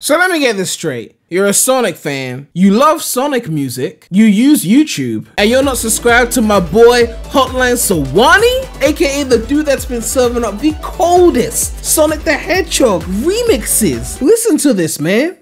So let me get this straight. You're a Sonic fan, you love Sonic music, you use YouTube, and you're not subscribed to my boy Hotline Sehwani, aka the dude that's been serving up the coldest Sonic the Hedgehog remixes. Listen to this, man.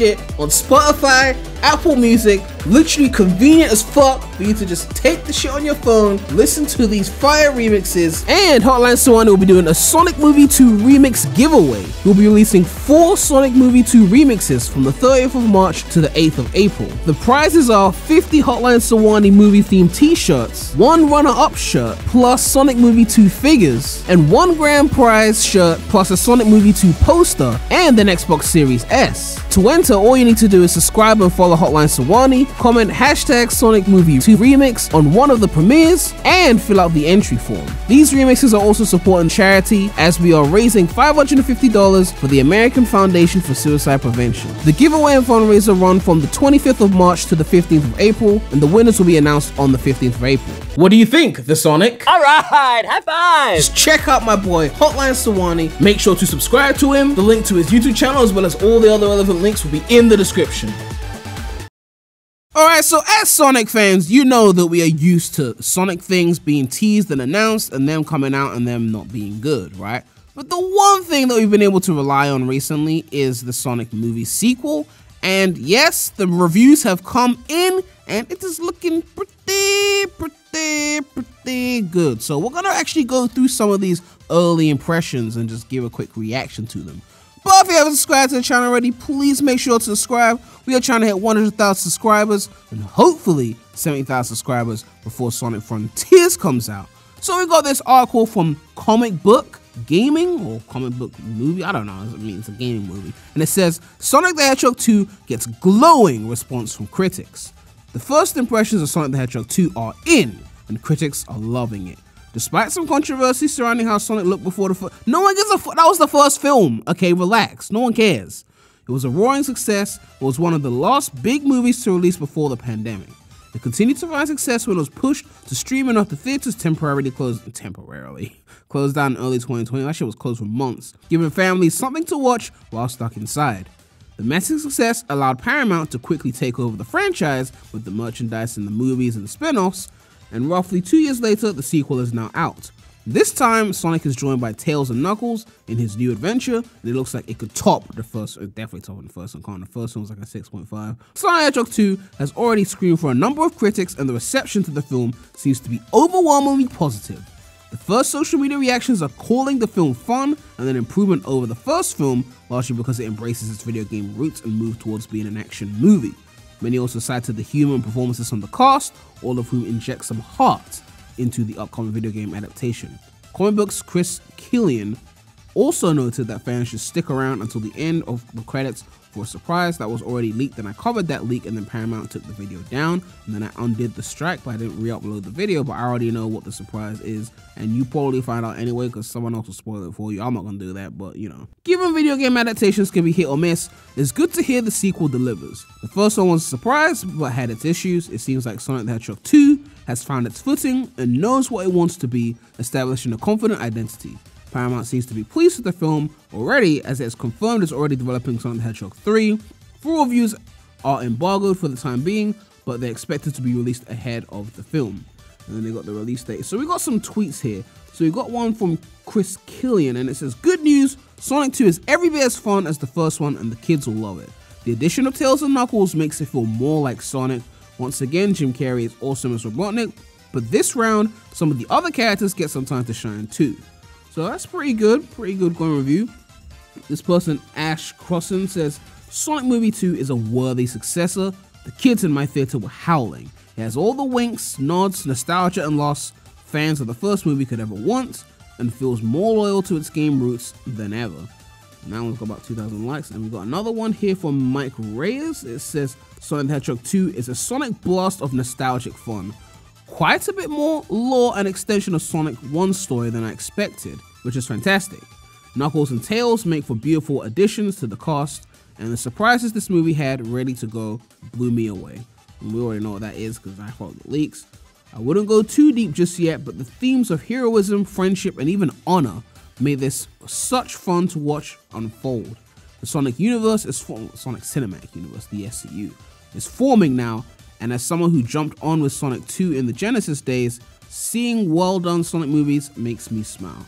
Shit on Spotify, Apple Music, literally convenient as fuck for you to just take the shit on your phone, listen to these fire remixes, and Hotline Sehwani will be doing a Sonic Movie 2 remix giveaway. We'll be releasing four Sonic Movie 2 remixes from the 30th of March to the 8th of April. The prizes are 50 Hotline Sehwani movie themed t-shirts, one runner-up shirt, plus Sonic Movie 2 figures, and one grand prize shirt plus a Sonic Movie 2 poster and an Xbox Series S. To enter, all you need to do is subscribe and follow Hotline Sehwani, comment hashtag Sonic Movie 2 Remix on one of the premieres, and fill out the entry form. These remixes are also supporting charity as we are raising $550 for the American Foundation for Suicide Prevention. The giveaway and fundraiser run from the 25th of March to the 15th of April, and the winners will be announced on the 15th of April. What do you think, the Sonic? All right, high five. Just check out my boy Hotline Sehwani. Make sure to subscribe to him. The link to his YouTube channel as well as all the other relevant links will be in the description. Alright, so as Sonic fans, you know that we are used to Sonic things being teased and announced and them coming out and them not being good, right? But the one thing that we've been able to rely on recently is the Sonic movie sequel. And yes, the reviews have come in and it is looking pretty, pretty, pretty good. So we're gonna actually go through some of these early impressions and just give a quick reaction to them. But if you haven't subscribed to the channel already, please make sure to subscribe. We are trying to hit 100,000 subscribers and hopefully 70,000 subscribers before Sonic Frontiers comes out. So we got this article from Comic Book Gaming or Comic Book Movie. I don't know. I mean, it's a gaming movie. And it says Sonic the Hedgehog 2 gets glowing response from critics. The first impressions of Sonic the Hedgehog 2 are in, and critics are loving it. Despite some controversy surrounding how Sonic looked before the first, no one gives a fuck. That was the first film. Okay, relax. No one cares. It was a roaring success. It was one of the last big movies to release before the pandemic. It continued to find success when it was pushed to streaming after theaters temporarily closed temporarily closed down in early 2020. That shit was closed for months, giving families something to watch while stuck inside. The massive success allowed Paramount to quickly take over the franchise with the merchandise and the movies and the spin-offs, and roughly two years later, the sequel is now out. This time, Sonic is joined by Tails and Knuckles in his new adventure, and it looks like it could top the first, uh, definitely top the first one, can't. The first one was like a 6.5. Sonic Hedgehog 2 has already screened for a number of critics, and the reception to the film seems to be overwhelmingly positive. The first social media reactions are calling the film fun and an improvement over the first film, largely because it embraces its video game roots and moves towards being an action movie. Many also cited the humor and performances from the cast, all of whom inject some heart into the upcoming video game adaptation. Comic Books Chris Killian also noted that fans should stick around until the end of the credits for a surprise that was already leaked. Then I covered that leak and then Paramount took the video down and then I undid the strike but I didn't re-upload the video but I already know what the surprise is and you probably find out anyway because someone else will spoil it for you. I'm not gonna do that but you know. Given video game adaptations can be hit or miss, it's good to hear the sequel delivers. The first one was a surprise but had its issues. It seems like Sonic the Hedgehog 2 has found its footing and knows what it wants to be, establishing a confident identity. Paramount seems to be pleased with the film already as it has confirmed it's already developing Sonic the Hedgehog 3. Full reviews are embargoed for the time being, but they're expected to be released ahead of the film. And then they got the release date. So we got some tweets here. So we got one from Chris Killian and it says, Good news, Sonic 2 is every bit as fun as the first one and the kids will love it. The addition of Tails and Knuckles makes it feel more like Sonic. Once again, Jim Carrey is awesome as Robotnik, but this round, some of the other characters get some time to shine too. So that's pretty good, pretty good going review. This person, Ash Crossan, says Sonic Movie 2 is a worthy successor. The kids in my theater were howling. It has all the winks, nods, nostalgia, and loss fans of the first movie could ever want, and feels more loyal to its game roots than ever. And that one's got about 2,000 likes. And we've got another one here from Mike Reyes. It says Sonic the Hedgehog 2 is a sonic blast of nostalgic fun. Quite a bit more lore and extension of Sonic 1 story than I expected, which is fantastic. Knuckles and Tails make for beautiful additions to the cast, and the surprises this movie had ready to go blew me away. And we already know what that is because I followed the leaks. I wouldn't go too deep just yet, but the themes of heroism, friendship, and even honor made this such fun to watch unfold. The Sonic universe is Sonic Cinematic Universe, the SCU, is forming now, and as someone who jumped on with Sonic 2 in the Genesis days, seeing well done Sonic movies makes me smile.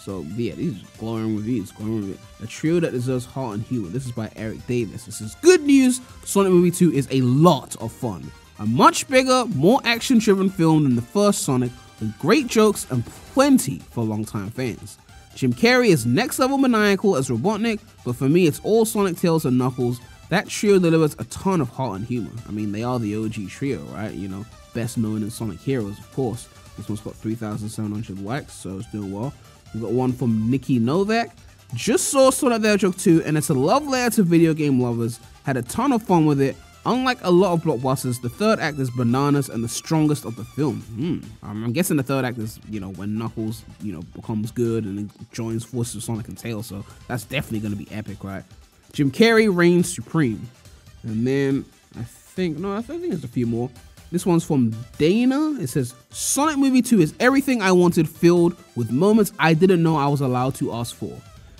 So yeah, these glowing reviews, glowing reviews. A trio that deserves heart and humor. This is by Eric Davis. This is good news. Sonic Movie 2 is a lot of fun. A much bigger, more action-driven film than the first Sonic, with great jokes and plenty for longtime fans. Jim Carrey is next level maniacal as Robotnik, but for me it's all Sonic Tails and Knuckles. That trio delivers a ton of heart and humor. I mean, they are the OG trio, right? You know, best known as Sonic Heroes, of course. This one's got 3,700 likes, so it's doing well. We've got one from Nikki Novak. Just saw Sonic the Hedgehog 2, and it's a love letter to video game lovers. Had a ton of fun with it. Unlike a lot of blockbusters, the third act is bananas and the strongest of the film. Hmm. I'm guessing the third act is, you know, when Knuckles, you know, becomes good and joins forces with Sonic and Tails. So that's definitely going to be epic, right? Jim Carrey reigns supreme. And then I think, no, I think there's a few more. This one's from Dana. It says Sonic Movie 2 is everything I wanted, filled with moments I didn't know I was allowed to ask for.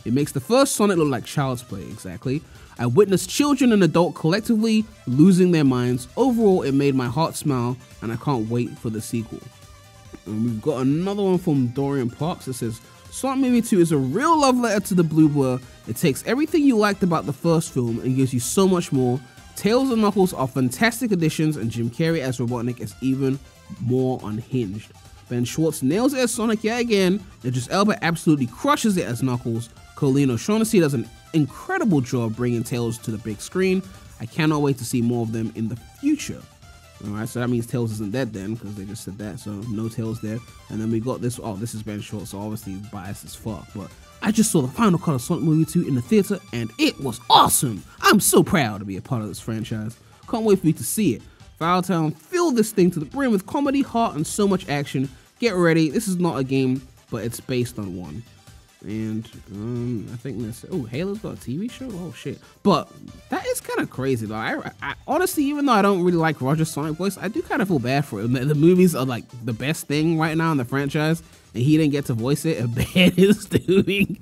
It makes the first Sonic look like child's play, exactly. I witnessed children and adults collectively losing their minds. Overall, it made my heart smile, and I can't wait for the sequel. And we've got another one from Dorian Parks that says Sonic Movie 2 is a real love letter to the Blue Blur. It takes everything you liked about the first film and gives you so much more. Tails and Knuckles are fantastic additions, and Jim Carrey as Robotnik is even more unhinged. Ben Schwartz nails it as Sonic yet again. Idris Elba absolutely crushes it as Knuckles. Colleen O'Shaughnessy does an incredible job bringing Tails to the big screen. I cannot wait to see more of them in the future. Alright, so that means Tails isn't dead then, because they just said that, so no Tails there. And then we got this, oh, this is Ben Schwartz, so obviously biased as fuck, but I just saw the final cut of Sonic Movie 2 in the theater, and it was awesome! I'm so proud to be a part of this franchise. Can't wait for you to see it. Town filled this thing to the brim with comedy, heart, and so much action. Get ready, this is not a game, but it's based on one and um, I think this. Oh, Halo's got a TV show. Oh shit! But that is kind of crazy though. I, I, honestly, even though I don't really like Roger Sonic voice, I do kind of feel bad for him. The, movies are like the best thing right now in the franchise, and he didn't get to voice it. And bad is doing.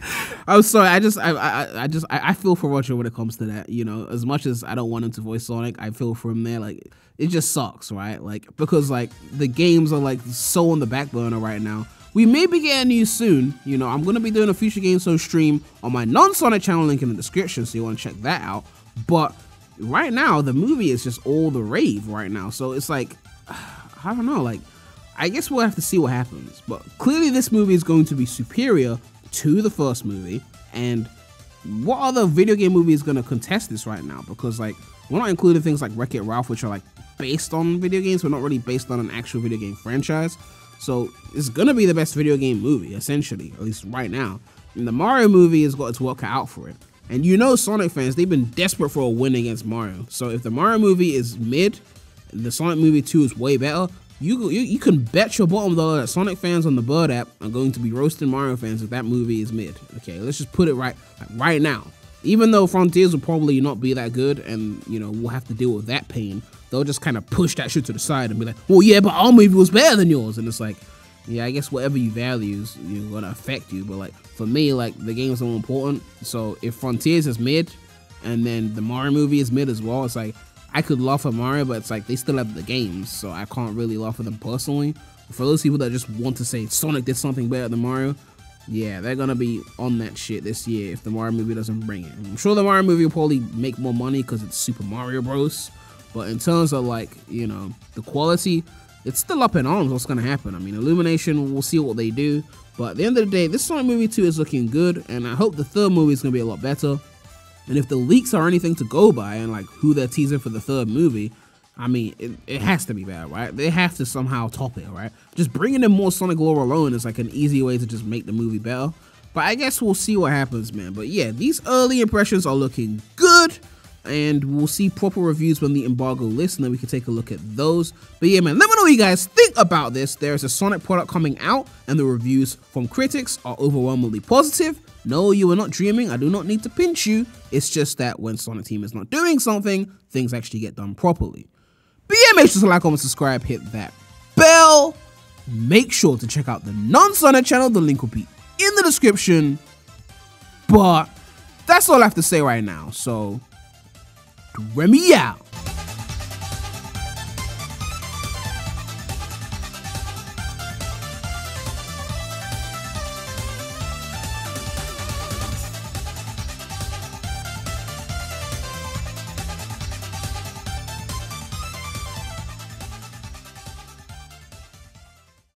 I'm sorry. I just, I, I, I just, I, I feel for Roger when it comes to that. You know, as much as I don't want him to voice Sonic, I feel for him there. Like it just sucks, right? Like because like the games are like so on the back burner right now we may be getting news soon. You know, I'm going to be doing a future game show stream on my non-Sonic channel link in the description, so you want to check that out. But right now, the movie is just all the rave right now. So it's like, I don't know, like, I guess we'll have to see what happens. But clearly this movie is going to be superior to the first movie. And what other video game movie is going to contest this right now? Because, like, we're not including things like Wreck-It Ralph, which are, like, based on video games, but not really based on an actual video game franchise. So it's gonna be the best video game movie, essentially, at least right now. And the Mario movie has got its work out for it. And you know Sonic fans, they've been desperate for a win against Mario. So if the Mario movie is mid, the Sonic movie 2 is way better, you, you, you can bet your bottom dollar that Sonic fans on the Bird app are going to be roasting Mario fans if that movie is mid. Okay, let's just put it right right now. Even though Frontiers will probably not be that good, and you know we'll have to deal with that pain they'll just kind of push that shit to the side and be like, well, yeah, but our movie was better than yours. And it's like, yeah, I guess whatever you value is you know, gonna affect you. But like for me, like the game is more important. So if Frontiers is mid, and then the Mario movie is mid as well, it's like I could love for Mario, but it's like they still have the games, so I can't really love for them personally. For those people that just want to say Sonic did something better than Mario, yeah, they're gonna be on that shit this year if the Mario movie doesn't bring it. I'm sure the Mario movie will probably make more money because it's Super Mario Bros. But in terms of like, you know, the quality, it's still up in arms what's going to happen. I mean, Illumination, we'll see what they do. But at the end of the day, this Sonic movie 2 is looking good, and I hope the third movie is going to be a lot better. And if the leaks are anything to go by, and like who they're teasing for the third movie, I mean, it, it has to be bad, right? They have to somehow top it, right? Just bringing in more Sonic lore alone is like an easy way to just make the movie better. But I guess we'll see what happens, man. But yeah, these early impressions are looking good. And we'll see proper reviews when the embargo lifts, and then we can take a look at those. But yeah, man, let me know what you guys think about this. There's a Sonic product coming out, and the reviews from critics are overwhelmingly positive. No, you are not dreaming. I do not need to pinch you. It's just that when Sonic Team is not doing something, things actually get done properly. But yeah, make sure to like, comment, subscribe, hit that bell. Make sure to check out the non-Sonic channel. The link will be in the description. But that's all I have to say right now. So, Remy out.